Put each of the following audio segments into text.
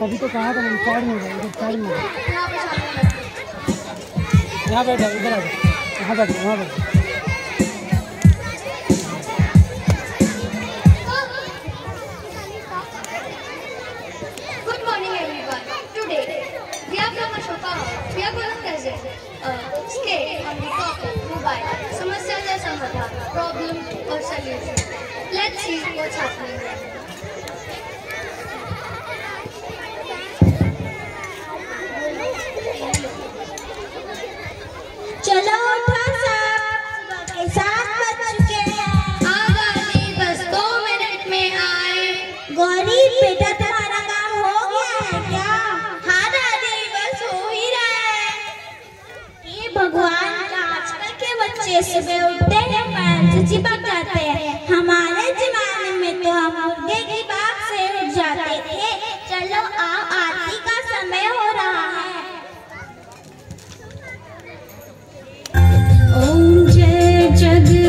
तभी तो कहा था मैंने साइड में जाओ साइड में यहाँ बैठो। जाओ इधर आ जाओ यहाँ बैठ जाओ यहाँ बैठ जाओ problem or solution. Let's see what's happening.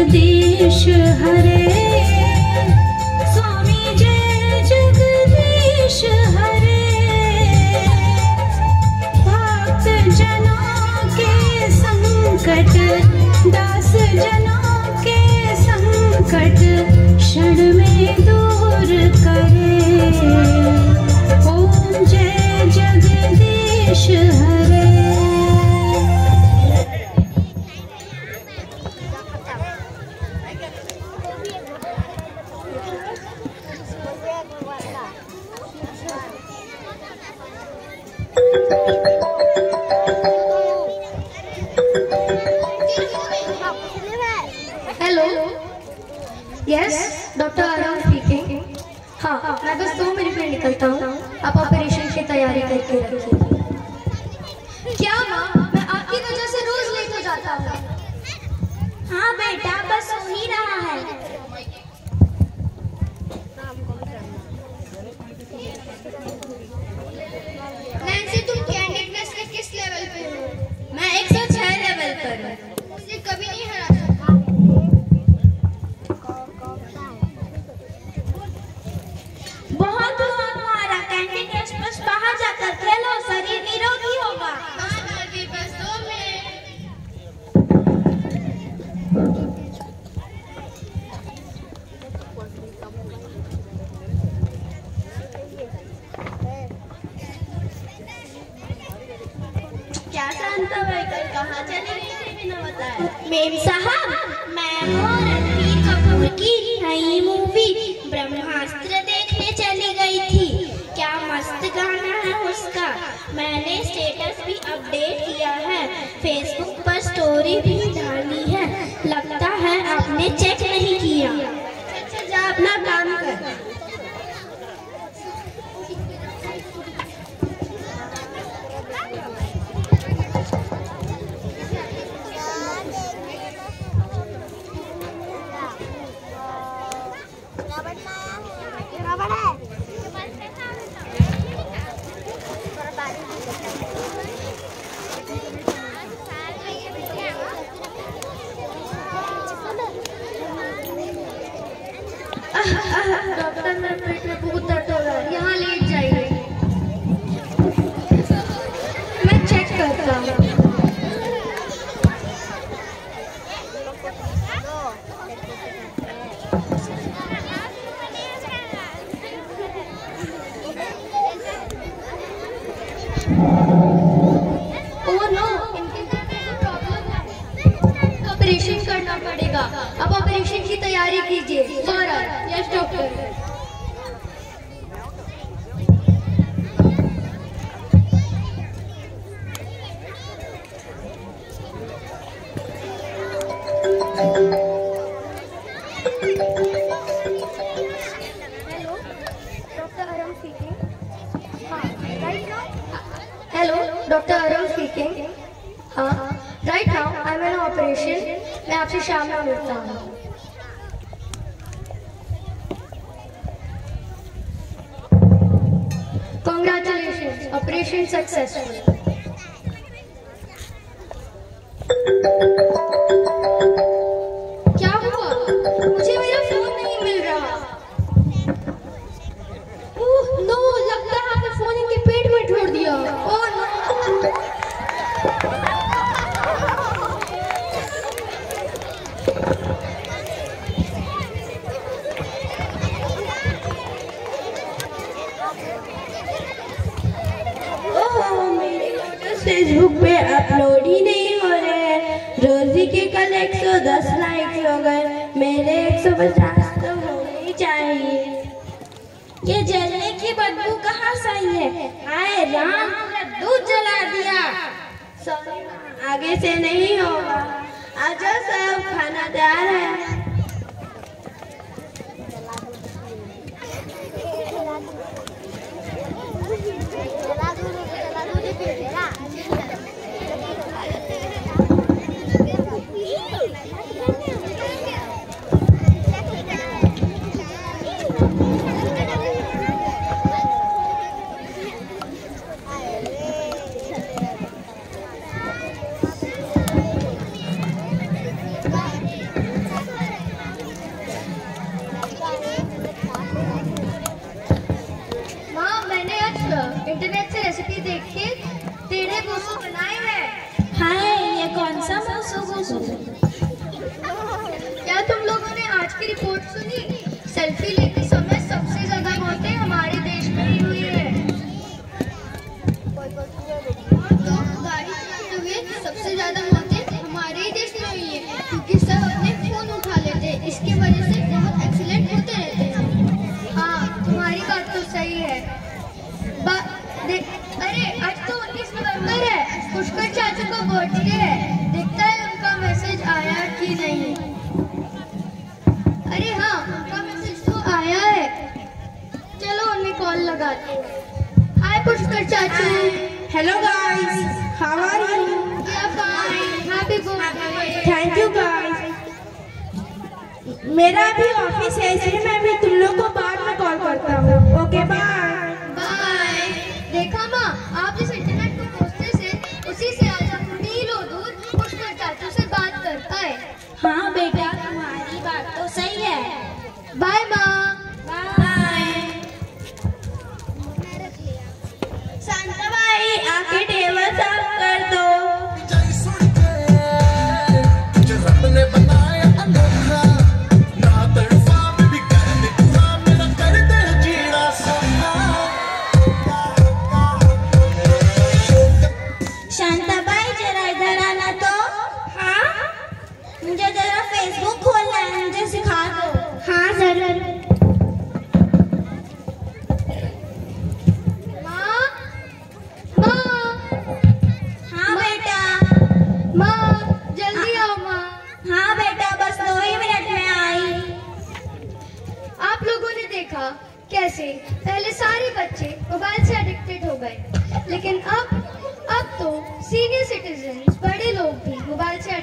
Jagdish Hare hello yes doctor Aram speaking हाँ मैं बस दो मिनट में निकलता हूँ। आप ऑपरेशन की तैयारी करके रखिए। क्या माँ? मैं आपकी वजह से रोज लेट हो जाता हूँ। हाँ बेटा, बस हो ही रहा है। साहब, मैं वो रणबीर कपूर की नई मूवी ब्रह्मास्त्र देखने चली गई थी। क्या मस्त गाना है उसका। मैंने स्टेटस भी अपडेट किया है। फेसबुक पर स्टोरी भी डाली है लगता है आपने चेक नहीं किया अच्छा जा अपना काम कर डॉक्टर मेरे पेट में बहुत hello doctor Arun speaking right now I am in operation मैं आपसे शाम में मिलता हूँ। Congratulations, operation successful. फेसबुक पे अपलोड ही नहीं हो रहे हैं। रोजी के कल 110 लाइक्स हो गए। मेरे 150 तो होने चाहिए। ये जलने की बदबू कहाँ सही है? आए राम, दूध जला दिया। आगे से नहीं होगा। आज सब खाना तैयार है। सेल्फी लेते लगाते हैं। हाय पुष्कर चाचू hello guys how are you happy birthday thank you guys मेरा भी ऑफ़िस है इसलिए मैं भी तुम लोग को बात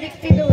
sixty-two.